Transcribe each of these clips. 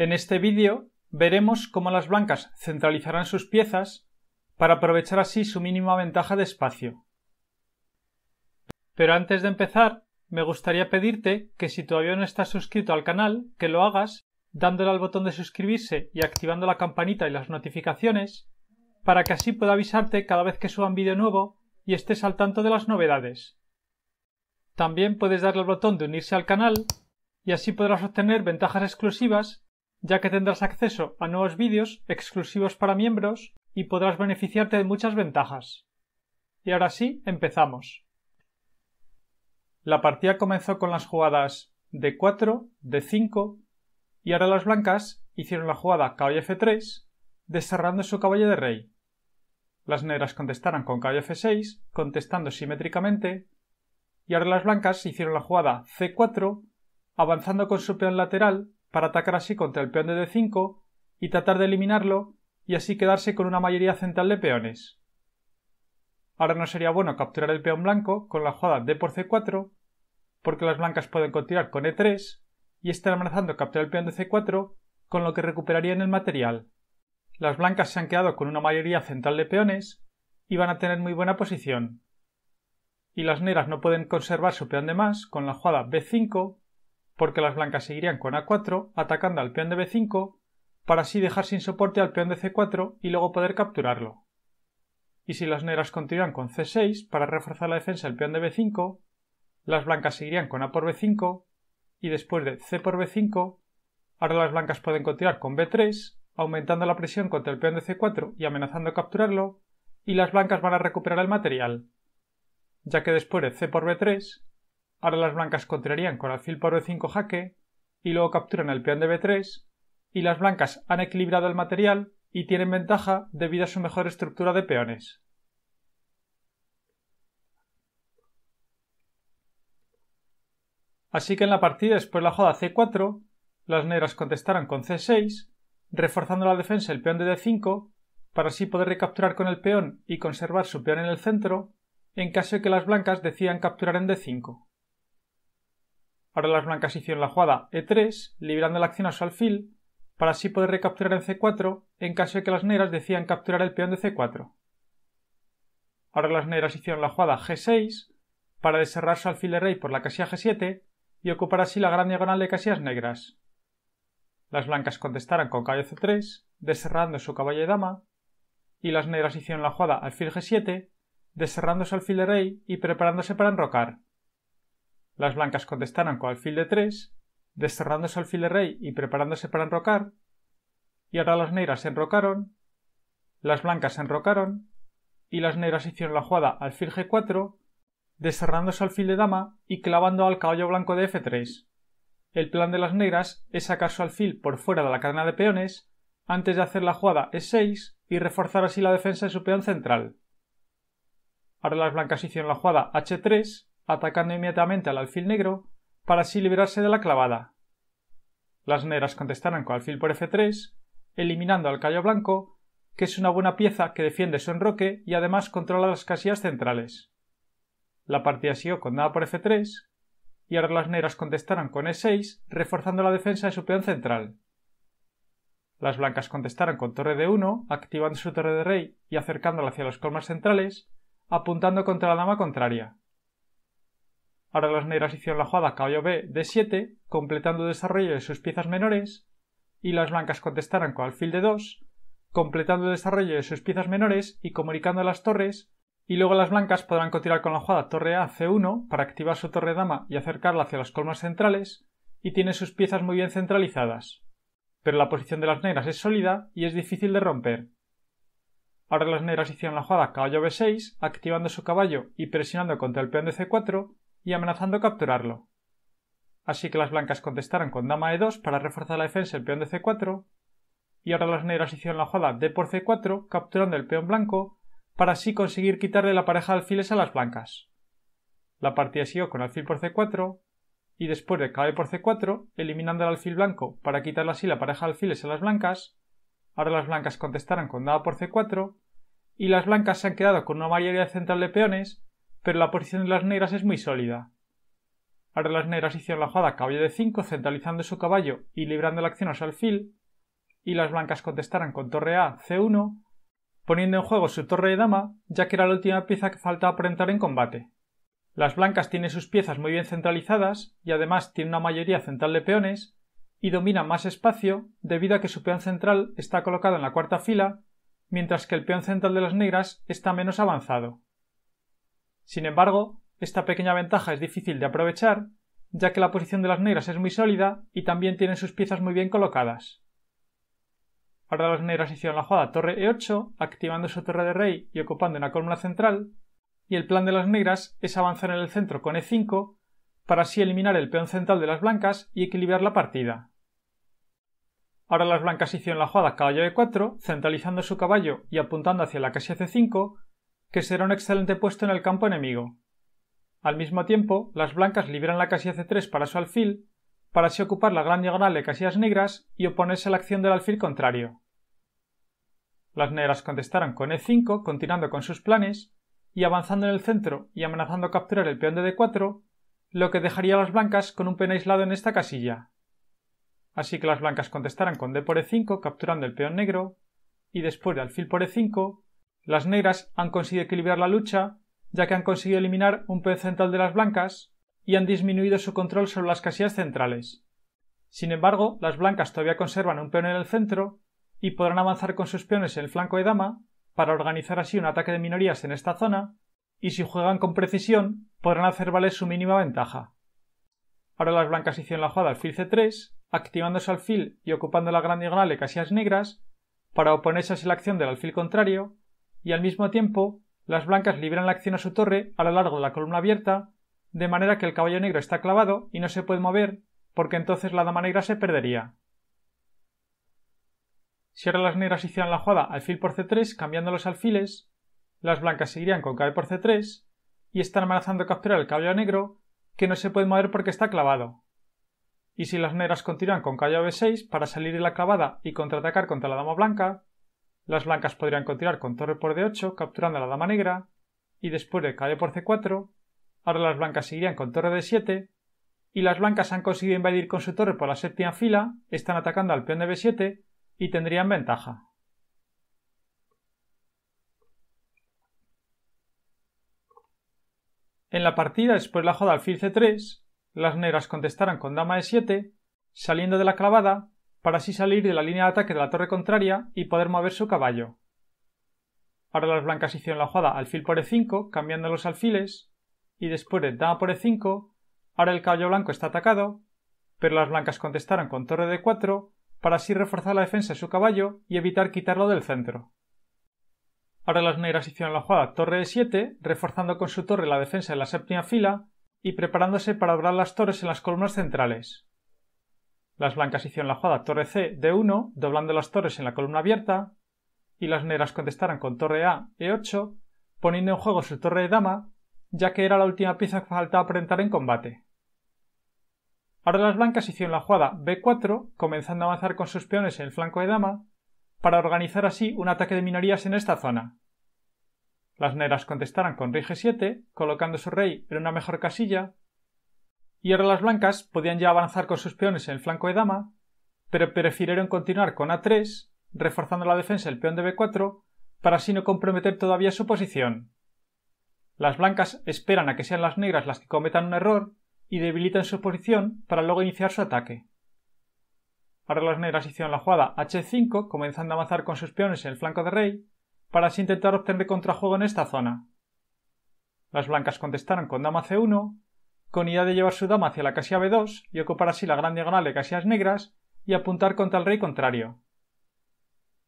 En este vídeo veremos cómo las blancas centralizarán sus piezas para aprovechar así su mínima ventaja de espacio. Pero antes de empezar, me gustaría pedirte que si todavía no estás suscrito al canal, que lo hagas dándole al botón de suscribirse y activando la campanita y las notificaciones, para que así pueda avisarte cada vez que suba un vídeo nuevo y estés al tanto de las novedades. También puedes darle al botón de unirse al canal y así podrás obtener ventajas exclusivas, ya que tendrás acceso a nuevos vídeos exclusivos para miembros y podrás beneficiarte de muchas ventajas. Y ahora sí, empezamos. La partida comenzó con las jugadas D4, D5 y ahora las blancas hicieron la jugada caballo F3 desterrando su caballo de rey. Las negras contestaron con caballo F6 contestando simétricamente y ahora las blancas hicieron la jugada C4 avanzando con su peón lateral para atacar así contra el peón de D5 y tratar de eliminarlo y así quedarse con una mayoría central de peones. Ahora no sería bueno capturar el peón blanco con la jugada d por c4, porque las blancas pueden continuar con e3 y están amenazando capturar el peón de c4, con lo que recuperarían el material. Las blancas se han quedado con una mayoría central de peones y van a tener muy buena posición. Y las negras no pueden conservar su peón de más con la jugada b5, porque las blancas seguirían con a4 atacando al peón de b5 para así dejar sin soporte al peón de c4 y luego poder capturarlo. Y si las negras continúan con c6 para reforzar la defensa del peón de b5, las blancas seguirían con a por b5 y después de c por b5, ahora las blancas pueden continuar con b3, aumentando la presión contra el peón de c4 y amenazando capturarlo, y las blancas van a recuperar el material, ya que después de c por b3, ahora las blancas continuarían con alfil por b5 jaque y luego capturan el peón de b3 y las blancas han equilibrado el material y tienen ventaja debido a su mejor estructura de peones. Así que en la partida después de la jugada c4, las negras contestaron con c6, reforzando la defensa el peón de d5, para así poder recapturar con el peón y conservar su peón en el centro, en caso de que las blancas decidan capturar en d5. Ahora las blancas hicieron la jugada e3, librando la acción a su alfil, para así poder recapturar en c4 en caso de que las negras decidan capturar el peón de c4. Ahora las negras hicieron la jugada g6 para deserrar su alfil de rey por la casilla g7 y ocupar así la gran diagonal de casillas negras. Las blancas contestaron con caballo c3, deserrando su caballo de dama, y las negras hicieron la jugada alfil g7, deserrando su alfil de rey y preparándose para enrocar. Las blancas contestaron con alfil de 3 desterrando su alfil de rey y preparándose para enrocar, y ahora las negras se enrocaron, las blancas se enrocaron, y las negras hicieron la jugada alfil g4, desterrando su alfil de dama y clavando al caballo blanco de f3. El plan de las negras es sacar su alfil por fuera de la cadena de peones antes de hacer la jugada e6 y reforzar así la defensa de su peón central. Ahora las blancas hicieron la jugada h3, atacando inmediatamente al alfil negro para así liberarse de la clavada. Las negras contestaron con alfil por f3, eliminando al caballo blanco, que es una buena pieza que defiende su enroque y además controla las casillas centrales. La partida siguió con dama por f3, y ahora las negras contestaron con e6, reforzando la defensa de su peón central. Las blancas contestaron con torre de 1, activando su torre de rey y acercándola hacia los colmas centrales, apuntando contra la dama contraria. Ahora las negras hicieron la jugada caballo B de 7, completando el desarrollo de sus piezas menores, y las blancas contestaron con alfil de 2, completando el desarrollo de sus piezas menores y comunicando las torres, y luego las blancas podrán continuar con la jugada torre A C1 para activar su torre dama y acercarla hacia los colmas centrales, y tiene sus piezas muy bien centralizadas. Pero la posición de las negras es sólida y es difícil de romper. Ahora las negras hicieron la jugada caballo B6, activando su caballo y presionando contra el peón de C4, y amenazando capturarlo. Así que las blancas contestaron con dama e2 para reforzar la defensa del peón de c4, y ahora las negras hicieron la jugada d por c4 capturando el peón blanco para así conseguir quitarle la pareja de alfiles a las blancas. La partida siguió con alfil por c4 y después de caballo por c4 eliminando el alfil blanco para quitarle así la pareja de alfiles a las blancas, ahora las blancas contestaron con dama por c4 y las blancas se han quedado con una mayoría central de peones pero la posición de las negras es muy sólida. Ahora las negras hicieron la jugada caballo de 5, centralizando su caballo y librando la acción a su alfil, y las blancas contestaron con torre A, C1, poniendo en juego su torre de dama, ya que era la última pieza que faltaba por entrar en combate. Las blancas tienen sus piezas muy bien centralizadas y además tienen una mayoría central de peones y dominan más espacio debido a que su peón central está colocado en la cuarta fila, mientras que el peón central de las negras está menos avanzado. Sin embargo, esta pequeña ventaja es difícil de aprovechar, ya que la posición de las negras es muy sólida y también tienen sus piezas muy bien colocadas. Ahora las negras hicieron la jugada torre e8, activando su torre de rey y ocupando una columna central, y el plan de las negras es avanzar en el centro con e5 para así eliminar el peón central de las blancas y equilibrar la partida. Ahora las blancas hicieron la jugada caballo e4, centralizando su caballo y apuntando hacia la casilla c5, que será un excelente puesto en el campo enemigo. Al mismo tiempo, las blancas liberan la casilla c3 para su alfil para así ocupar la gran diagonal de casillas negras y oponerse a la acción del alfil contrario. Las negras contestaron con e5, continuando con sus planes, y avanzando en el centro y amenazando capturar el peón de d4, lo que dejaría a las blancas con un peón aislado en esta casilla. Así que las blancas contestaron con d por e5, capturando el peón negro, y después de alfil por e5, las negras han conseguido equilibrar la lucha, ya que han conseguido eliminar un peón central de las blancas y han disminuido su control sobre las casillas centrales. Sin embargo, las blancas todavía conservan un peón en el centro y podrán avanzar con sus peones en el flanco de dama para organizar así un ataque de minorías en esta zona y si juegan con precisión podrán hacer valer su mínima ventaja. Ahora las blancas hicieron la jugada alfil c3, activando su alfil y ocupando la gran diagonal de casillas negras para oponerse a la acción del alfil contrario y al mismo tiempo las blancas liberan la acción a su torre a lo largo de la columna abierta de manera que el caballo negro está clavado y no se puede mover, porque entonces la dama negra se perdería. Si ahora las negras hicieran la jugada alfil por c3 cambiando los alfiles, las blancas seguirían con caballo por c3 y están amenazando capturar el caballo negro que no se puede mover porque está clavado. Y si las negras continúan con caballo b6 para salir de la clavada y contraatacar contra la dama blanca, las blancas podrían continuar con torre por d8 capturando a la dama negra y después de caballo por c4 Ahora las blancas seguirían con torre de 7 y las blancas han conseguido invadir con su torre por la séptima fila, están atacando al peón de b7 y tendrían ventaja. En la partida después de la joda alfil c3, las negras contestaron con dama de 7, saliendo de la clavada para así salir de la línea de ataque de la torre contraria y poder mover su caballo. Ahora las blancas hicieron la jugada alfil por e5, cambiando los alfiles, y después de dama por e5, ahora el caballo blanco está atacado, pero las blancas contestaron con torre de 4 para así reforzar la defensa de su caballo y evitar quitarlo del centro. Ahora las negras hicieron la jugada torre de 7, reforzando con su torre la defensa de la séptima fila y preparándose para doblar las torres en las columnas centrales. Las blancas hicieron la jugada torre C de 1, doblando las torres en la columna abierta, y las negras contestaron con torre A E8, poniendo en juego su torre de dama ya que era la última pieza que faltaba para entrar en combate. Ahora las blancas hicieron la jugada b4, comenzando a avanzar con sus peones en el flanco de dama, para organizar así un ataque de minorías en esta zona. Las negras contestaron con rey g7, colocando su rey en una mejor casilla, y ahora las blancas podían ya avanzar con sus peones en el flanco de dama, pero prefirieron continuar con a3, reforzando la defensa del peón de b4, para así no comprometer todavía su posición. Las blancas esperan a que sean las negras las que cometan un error y debilitan su posición para luego iniciar su ataque. Ahora las negras hicieron la jugada h5, comenzando a avanzar con sus peones en el flanco de rey, para así intentar obtener contrajuego en esta zona. Las blancas contestaron con dama c1, con idea de llevar su dama hacia la casilla b2 y ocupar así la gran diagonal de casillas negras y apuntar contra el rey contrario.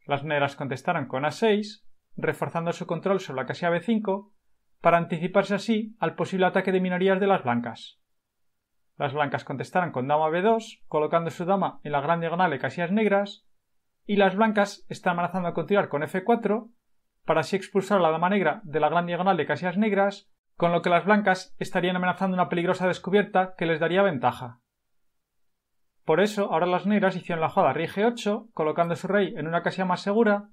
Las negras contestaron con a6, reforzando su control sobre la casilla b5 para anticiparse así al posible ataque de minorías de las blancas. Las blancas contestaron con dama b2, colocando su dama en la gran diagonal de casillas negras, y las blancas están amenazando a continuar con f4 para así expulsar a la dama negra de la gran diagonal de casillas negras, con lo que las blancas estarían amenazando una peligrosa descubierta que les daría ventaja. Por eso, ahora las negras hicieron la jugada rey g8, colocando su rey en una casilla más segura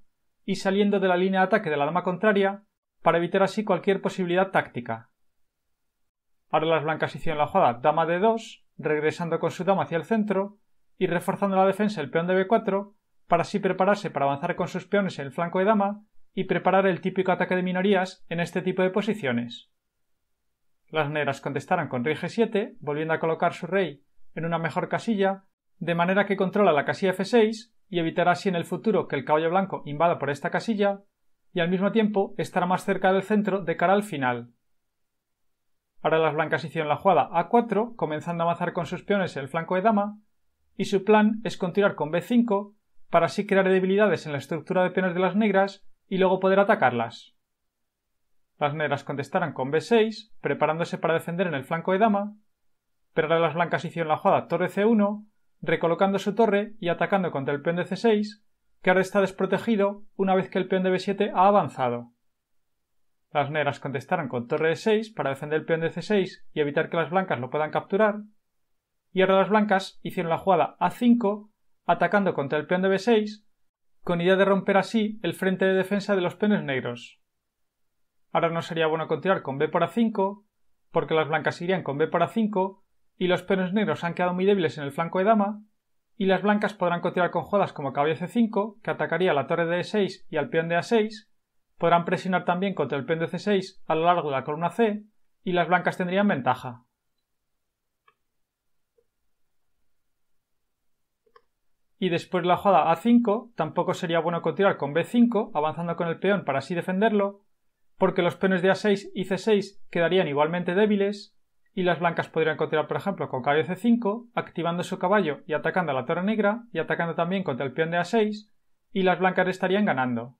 y saliendo de la línea de ataque de la dama contraria para evitar así cualquier posibilidad táctica. Ahora las blancas hicieron la jugada dama de 2, regresando con su dama hacia el centro y reforzando la defensa el peón de b4 para así prepararse para avanzar con sus peones en el flanco de dama y preparar el típico ataque de minorías en este tipo de posiciones. Las negras contestaron con rey g7, volviendo a colocar su rey en una mejor casilla, de manera que controla la casilla f6 y evitará así en el futuro que el caballo blanco invada por esta casilla, y al mismo tiempo estará más cerca del centro de cara al final. Ahora las blancas hicieron la jugada A4, comenzando a avanzar con sus peones el flanco de dama, y su plan es continuar con B5 para así crear debilidades en la estructura de peones de las negras y luego poder atacarlas. Las negras contestaron con B6, preparándose para defender en el flanco de dama, pero ahora las blancas hicieron la jugada torre C1, recolocando su torre y atacando contra el peón de C6, que ahora está desprotegido una vez que el peón de B7 ha avanzado. Las negras contestaron con torre de 6 para defender el peón de c6 y evitar que las blancas lo puedan capturar. Y ahora las blancas hicieron la jugada a5 atacando contra el peón de b6 con idea de romper así el frente de defensa de los peones negros. Ahora no sería bueno continuar con b por a5 porque las blancas irían con b por a5 y los peones negros han quedado muy débiles en el flanco de dama y las blancas podrán continuar con jugadas como caballo c5 que atacaría la torre de e6 y al peón de a6 Podrán presionar también contra el peón de C6 a lo largo de la columna C y las blancas tendrían ventaja. Y después de la jugada A5 tampoco sería bueno continuar con B5 avanzando con el peón para así defenderlo, porque los peones de A6 y C6 quedarían igualmente débiles y las blancas podrían continuar por ejemplo con caballo C5 activando su caballo y atacando a la torre negra y atacando también contra el peón de A6 y las blancas estarían ganando.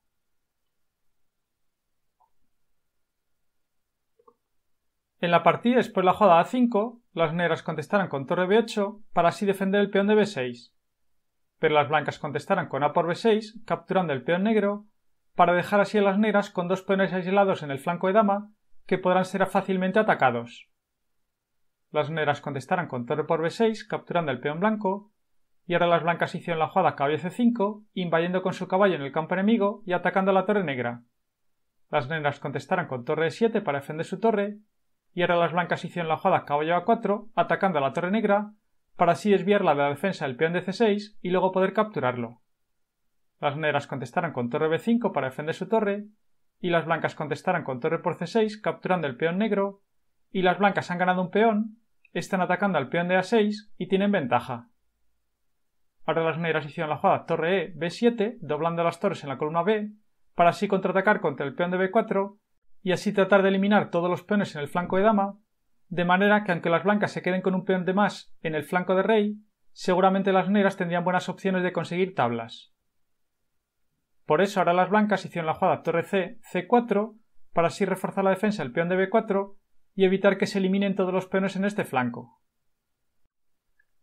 En la partida después de la jugada A5, las negras contestaron con torre B8 para así defender el peón de B6, pero las blancas contestaron con A por B6 capturando el peón negro para dejar así a las negras con dos peones aislados en el flanco de dama que podrán ser fácilmente atacados. Las negras contestaron con torre por B6 capturando el peón blanco y ahora las blancas hicieron la jugada caballo C5 invadiendo con su caballo en el campo enemigo y atacando a la torre negra. Las negras contestaron con torre E7 para defender su torre y ahora las blancas hicieron la jugada caballo a4 atacando a la torre negra para así desviarla de la defensa del peón de c6 y luego poder capturarlo. Las negras contestaron con torre b5 para defender su torre y las blancas contestaron con torre por c6 capturando el peón negro y las blancas han ganado un peón, están atacando al peón de a6 y tienen ventaja. Ahora las negras hicieron la jugada torre e b7 doblando las torres en la columna b para así contraatacar contra el peón de b4 y así tratar de eliminar todos los peones en el flanco de dama, de manera que aunque las blancas se queden con un peón de más en el flanco de rey, seguramente las negras tendrían buenas opciones de conseguir tablas. Por eso ahora las blancas hicieron la jugada torre C, C4, para así reforzar la defensa del peón de B4 y evitar que se eliminen todos los peones en este flanco.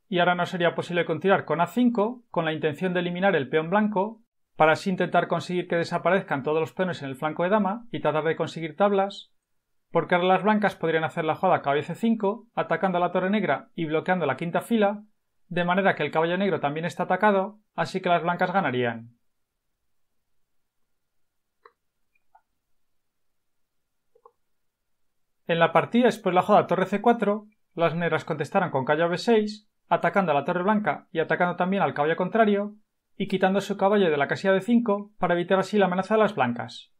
Y ahora no sería posible continuar con A5 con la intención de eliminar el peón blanco para así intentar conseguir que desaparezcan todos los peones en el flanco de dama y tratar de conseguir tablas, porque ahora las blancas podrían hacer la jugada caballo c5, atacando a la torre negra y bloqueando la quinta fila, de manera que el caballo negro también está atacado, así que las blancas ganarían. En la partida después de la torre c4, las negras contestaron con caballo b6, atacando a la torre blanca y atacando también al caballo contrario, y quitando su caballo de la casilla de 5 para evitar así la amenaza de las blancas.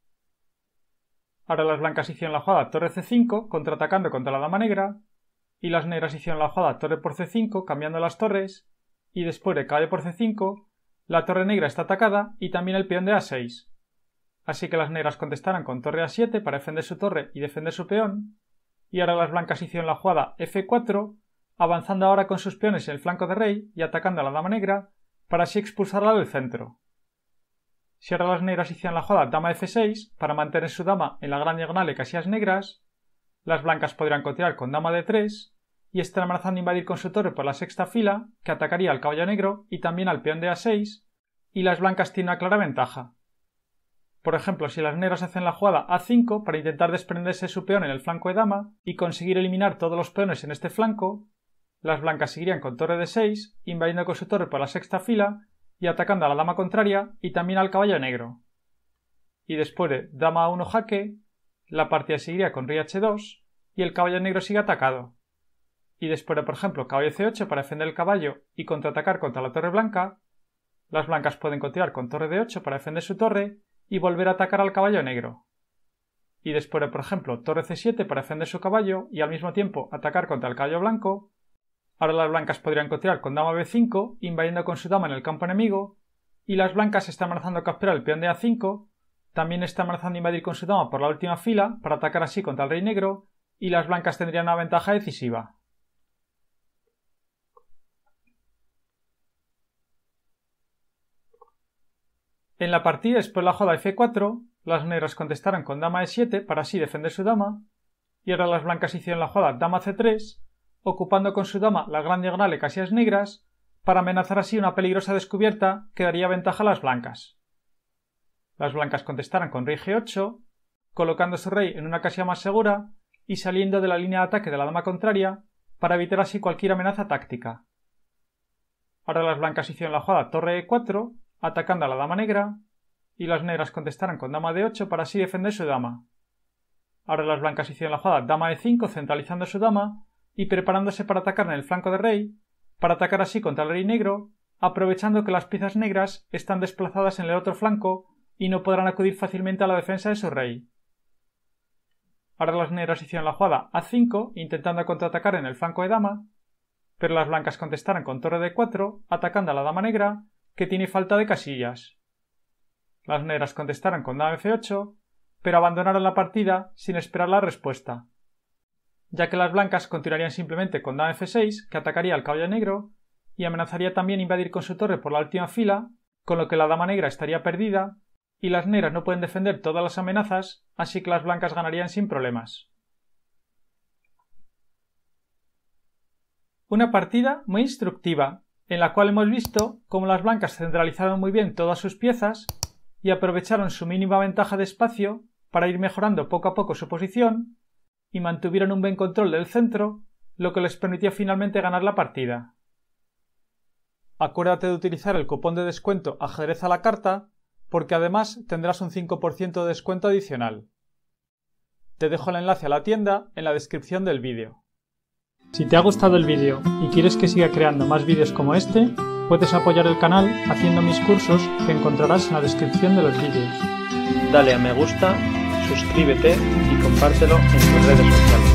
Ahora las blancas hicieron la jugada torre c5 contraatacando contra la dama negra y las negras hicieron la jugada torre por c5 cambiando las torres y después de caballo por c5 la torre negra está atacada y también el peón de a6. Así que las negras contestaron con torre a7 para defender su torre y defender su peón y ahora las blancas hicieron la jugada f4 avanzando ahora con sus peones en el flanco de rey y atacando a la dama negra para así expulsarla del centro. Si ahora las negras hicieran la jugada dama f6 para mantener su dama en la gran diagonal de casillas negras, las blancas podrían continuar con dama d3 y estar amenazando invadir con su torre por la sexta fila, que atacaría al caballo negro y también al peón de a6, y las blancas tienen una clara ventaja. Por ejemplo, si las negras hacen la jugada a5 para intentar desprenderse su peón en el flanco de dama y conseguir eliminar todos los peones en este flanco, las blancas seguirían con torre de 6, invadiendo con su torre por la sexta fila y atacando a la dama contraria y también al caballo negro. Y después de dama a 1 jaque, la partida seguiría con rey h2 y el caballo negro sigue atacado. Y después de, por ejemplo, caballo c8 para defender el caballo y contraatacar contra la torre blanca, las blancas pueden continuar con torre d8 para defender su torre y volver a atacar al caballo negro. Y después de, por ejemplo, torre c7 para defender su caballo y al mismo tiempo atacar contra el caballo blanco, ahora las blancas podrían continuar con dama b5 invadiendo con su dama en el campo enemigo y las blancas están amenazando capturar el peón de a5, también está amenazando invadir con su dama por la última fila para atacar así contra el rey negro y las blancas tendrían una ventaja decisiva. En la partida después de la jugada f4, las negras contestaron con dama e7 para así defender su dama, y ahora las blancas hicieron la jugada dama c3, ocupando con su dama la gran diagonal de casillas negras para amenazar así una peligrosa descubierta que daría ventaja a las blancas. Las blancas contestaron con rey g8, colocando su rey en una casilla más segura y saliendo de la línea de ataque de la dama contraria para evitar así cualquier amenaza táctica. Ahora las blancas hicieron la jugada torre e4, atacando a la dama negra, y las negras contestaron con dama d8 para así defender su dama. Ahora las blancas hicieron la jugada dama e5 centralizando su dama y preparándose para atacar en el flanco de rey, para atacar así contra el rey negro, aprovechando que las piezas negras están desplazadas en el otro flanco y no podrán acudir fácilmente a la defensa de su rey. Ahora las negras hicieron la jugada a5 intentando contraatacar en el flanco de dama, pero las blancas contestaron con torre de 4 atacando a la dama negra que tiene falta de casillas. Las negras contestaron con dama f8 pero abandonaron la partida sin esperar la respuesta, ya que las blancas continuarían simplemente con dama f6 que atacaría al caballo negro y amenazaría también invadir con su torre por la última fila, con lo que la dama negra estaría perdida y las negras no pueden defender todas las amenazas, así que las blancas ganarían sin problemas. Una partida muy instructiva, en la cual hemos visto cómo las blancas centralizaron muy bien todas sus piezas y aprovecharon su mínima ventaja de espacio para ir mejorando poco a poco su posición y mantuvieron un buen control del centro, lo que les permitió finalmente ganar la partida. Acuérdate de utilizar el cupón de descuento ajedrez a la carta porque además tendrás un 5% de descuento adicional. Te dejo el enlace a la tienda en la descripción del vídeo. Si te ha gustado el vídeo y quieres que siga creando más vídeos como este, puedes apoyar el canal haciendo mis cursos que encontrarás en la descripción de los vídeos. Dale a me gusta, suscríbete y compártelo en tus redes sociales.